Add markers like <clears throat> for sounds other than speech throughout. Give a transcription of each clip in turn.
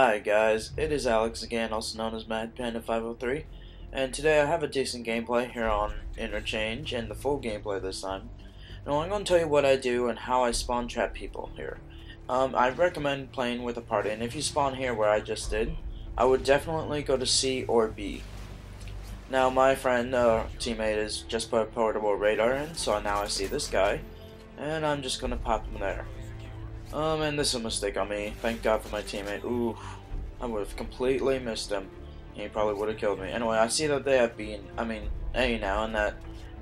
Hi guys, it is Alex again, also known as Mad Panda 503, and today I have a decent gameplay here on Interchange, and the full gameplay this time. Now I'm going to tell you what I do and how I spawn trap people here. Um, I recommend playing with a party, and if you spawn here where I just did, I would definitely go to C or B. Now my friend, uh, teammate, has just put a portable radar in, so now I see this guy, and I'm just going to pop him there. Um, and this is a mistake on me. Thank God for my teammate. Ooh, I would have completely missed him. He probably would have killed me. Anyway, I see that they have B and, I mean, A now, and that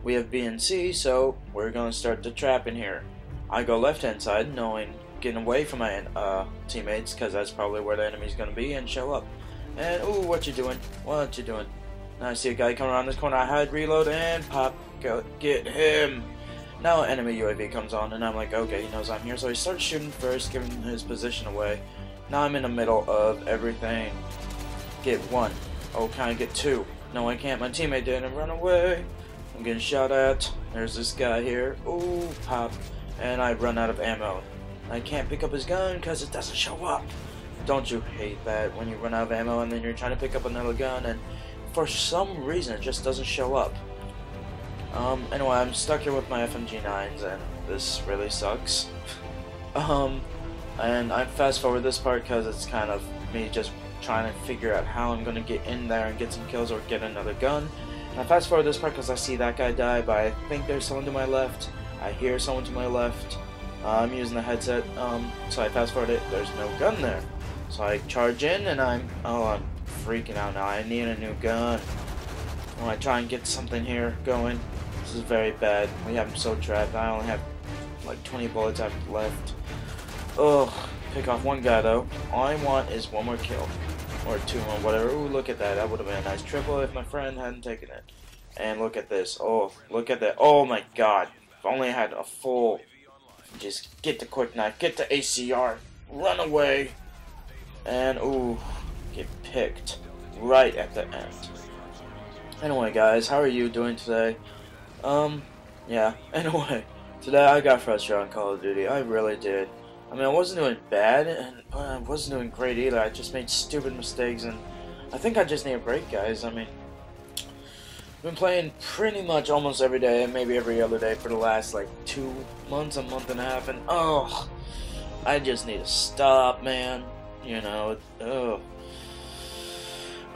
we have B and C, so we're going to start the trap in here. I go left-hand side, knowing, getting away from my uh, teammates, because that's probably where the enemy's going to be, and show up. And, ooh, what you doing? What you doing? Now I see a guy coming around this corner, I hide, reload, and pop, go, get him! Now an enemy UAV comes on, and I'm like, okay, he knows I'm here, so he starts shooting first, giving his position away. Now I'm in the middle of everything. Get one. Oh, can I get two? No, I can't. My teammate didn't run away. I'm getting shot at. There's this guy here. Ooh, pop. And I run out of ammo. I can't pick up his gun because it doesn't show up. Don't you hate that when you run out of ammo and then you're trying to pick up another gun and for some reason it just doesn't show up. Um, anyway, I'm stuck here with my FMG9s, and this really sucks. <laughs> um, and I fast forward this part because it's kind of me just trying to figure out how I'm going to get in there and get some kills or get another gun. And I fast forward this part because I see that guy die, but I think there's someone to my left. I hear someone to my left. Uh, I'm using the headset, um, so I fast forward it. There's no gun there. So I charge in, and I'm, oh, I'm freaking out now. I need a new gun. Oh, I try and get something here going. This is very bad. We have him so trapped. I only have like 20 bullets left. Ugh. Pick off one guy though. All I want is one more kill. Or two or whatever. Ooh, look at that. That would have been a nice triple if my friend hadn't taken it. And look at this. Oh, look at that. Oh my god. If only had a full... Just get the quick knife. Get the ACR. Run away. And, ooh, get picked right at the end. Anyway, guys, how are you doing today? Um, yeah, <laughs> anyway, today I got frustrated on Call of Duty, I really did. I mean, I wasn't doing bad, and I wasn't doing great either, I just made stupid mistakes, and I think I just need a break, guys, I mean, I've been playing pretty much almost every day, maybe every other day for the last, like, two months, a month and a half, and, oh, I just need to stop, man, you know, oh.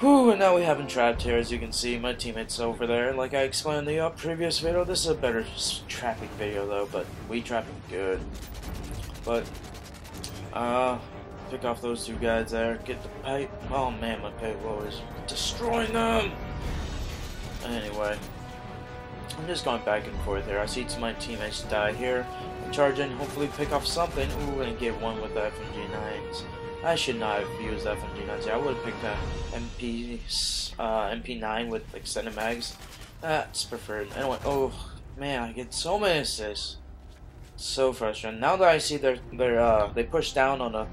Whew, and now we have him trapped here, as you can see, my teammate's over there. Like I explained in the uh, previous video, this is a better trapping video though, but we trapping good. But, uh, pick off those two guys there, get the pipe. Oh man, my payload is destroying them! Anyway, I'm just going back and forth here. I see some of my teammates die here. I'm charging, hopefully pick off something. Ooh, and get one with the FMG9s. I should not have used FMG9s. I would have picked a MP uh, MP9 with extended mags. That's preferred. Anyway, oh man, I get so many assists. So frustrating. Now that I see they're they're uh they push down on a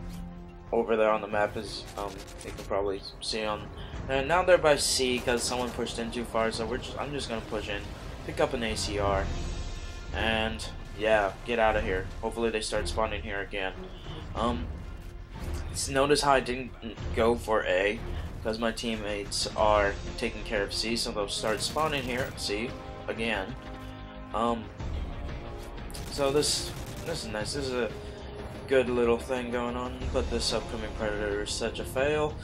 over there on the map is um you can probably see on and now they're by C because someone pushed in too far. So we're just I'm just gonna push in, pick up an ACR, and yeah, get out of here. Hopefully they start spawning here again. Um, notice how I didn't go for A because my teammates are taking care of C, so they'll start spawning here. C again. Um. So this this is nice. This is a good little thing going on, but this upcoming Predator is such a fail.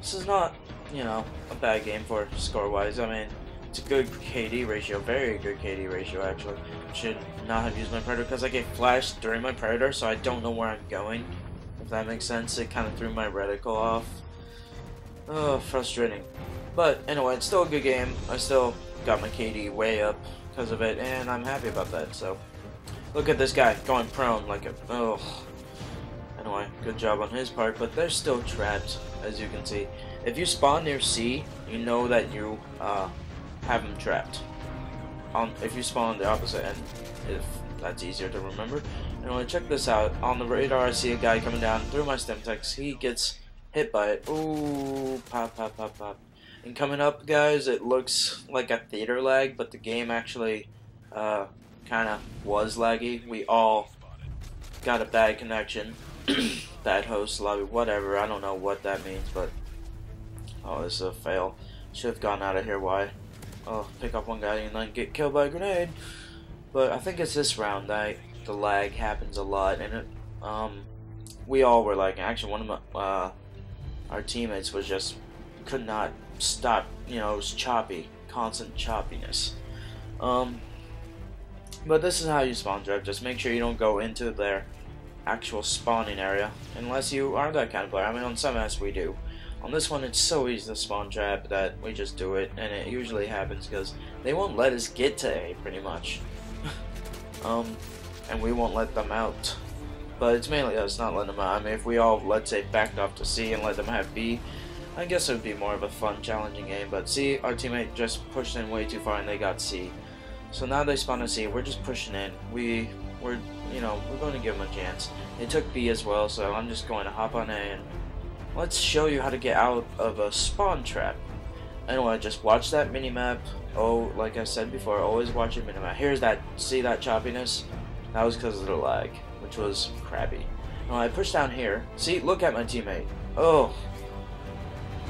This is not, you know, a bad game for score-wise. I mean, it's a good KD ratio, very good KD ratio actually. Should not have used my Predator because I get flashed during my Predator, so I don't know where I'm going. If that makes sense, it kind of threw my reticle off. Oh, frustrating. But anyway, it's still a good game. I still got my KD way up because of it, and I'm happy about that. So, look at this guy going prone like a oh. Anyway, good job on his part, but they're still trapped, as you can see. If you spawn near C, you know that you uh, have them trapped. On if you spawn on the opposite end, if that's easier to remember. Anyway, check this out. On the radar, I see a guy coming down through my Semtex. He gets hit by it. Ooh, pop, pop, pop, pop. And coming up, guys, it looks like a theater lag, but the game actually uh, kind of was laggy. We all got a bad connection. <clears throat> that host lobby, whatever. I don't know what that means, but oh, this is a fail. Should have gone out of here. Why? Oh, pick up one guy and then get killed by a grenade. But I think it's this round that the lag happens a lot, and it, um, we all were like, actually, one of my, uh, our teammates was just could not stop. You know, it was choppy, constant choppiness. Um, but this is how you spawn trap. Just make sure you don't go into their actual spawning area, unless you are that kind of player. I mean, on some maps we do. On this one, it's so easy to spawn trap that we just do it, and it usually happens because they won't let us get to A, pretty much. <laughs> um, and we won't let them out. But it's mainly us not letting them out. I mean, if we all, let's say, backed off to C and let them have B, I guess it would be more of a fun, challenging game. But C, our teammate just pushed in way too far and they got C. So now they spawn a C. We're just pushing in. We, we're, you know, we're going to give them a chance. They took B as well, so I'm just going to hop on A and let's show you how to get out of a spawn trap. Anyway, just watch that minimap. Oh, like I said before, always watch your minimap. Here's that, see that choppiness? That was because of the lag, which was crappy. I push down here. See, look at my teammate. Oh,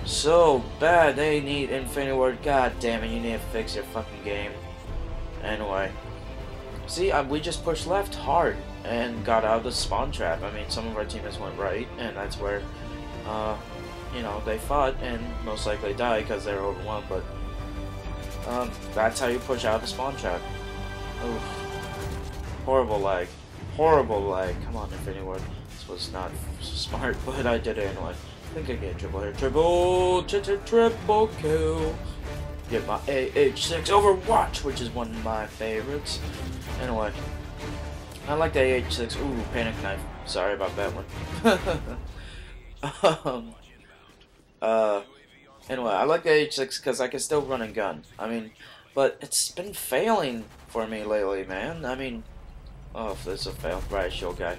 so bad. They need Infinity Ward. God damn it, you need to fix your fucking game. Anyway. See, uh, we just pushed left hard and got out of the spawn trap. I mean, some of our teammates went right, and that's where, uh, you know, they fought and most likely died because they were overwhelmed, but um, that's how you push out of the spawn trap. Oof. Horrible lag. Horrible lag. Come on, Infinity Ward. This was not smart, but I did it anyway. I think I get triple here. Triple, triple kill get my AH6 Overwatch, which is one of my favorites. Anyway, I like the AH6. Ooh, panic knife. Sorry about that one. <laughs> um, uh, anyway, I like the AH6 because I can still run and gun. I mean, but it's been failing for me lately, man. I mean, oh, this is a fail. Right, shield guy.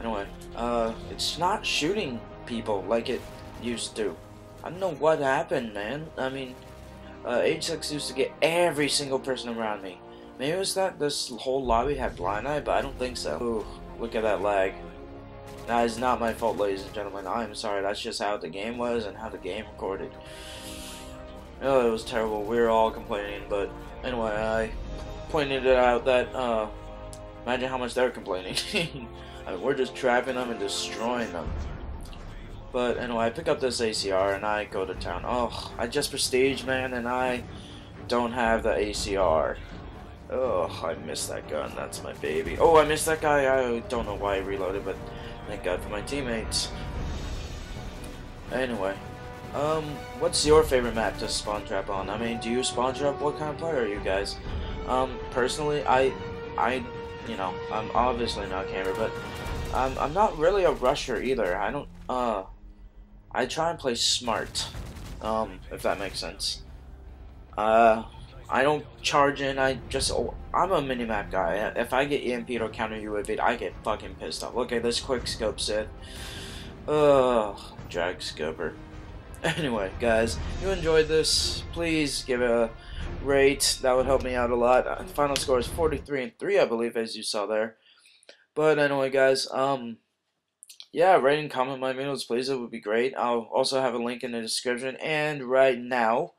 Anyway, uh, it's not shooting people like it used to. I don't know what happened, man. I mean, uh, H6 used to get every single person around me. Maybe it was that this whole lobby had blind eye, but I don't think so. Ooh, look at that lag. That is not my fault, ladies and gentlemen. I'm sorry, that's just how the game was and how the game recorded. Oh, it was terrible. We were all complaining, but anyway, I pointed it out that, uh, imagine how much they're complaining. <laughs> I mean, we're just trapping them and destroying them. But anyway, I pick up this ACR and I go to town. Oh, I just prestige, man, and I don't have the ACR. Oh, I missed that gun. That's my baby. Oh, I missed that guy. I don't know why I reloaded, but thank God for my teammates. Anyway, um, what's your favorite map to spawn trap on? I mean, do you spawn trap? What kind of player are you guys? Um, personally, I, I, you know, I'm obviously not a camper, but I'm, I'm not really a rusher either. I don't, uh, I try and play smart, um, if that makes sense. Uh, I don't charge in, I just, oh, I'm a minimap guy. If I get EMP'd or counter UAV'd, I get fucking pissed off. Look at this quick scope set. Ugh, drag scoper. <laughs> Anyway, guys, you enjoyed this, please give it a rate. That would help me out a lot. Uh, final score is 43 and 3, I believe, as you saw there. But anyway, guys, um, yeah, rate and comment my videos, please. It would be great. I'll also have a link in the description. And right now,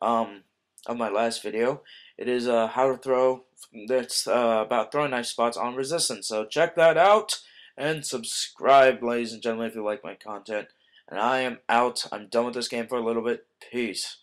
um, of my last video, it is uh, how to throw. That's uh, about throwing knife spots on resistance. So check that out and subscribe, ladies and gentlemen, if you like my content. And I am out. I'm done with this game for a little bit. Peace.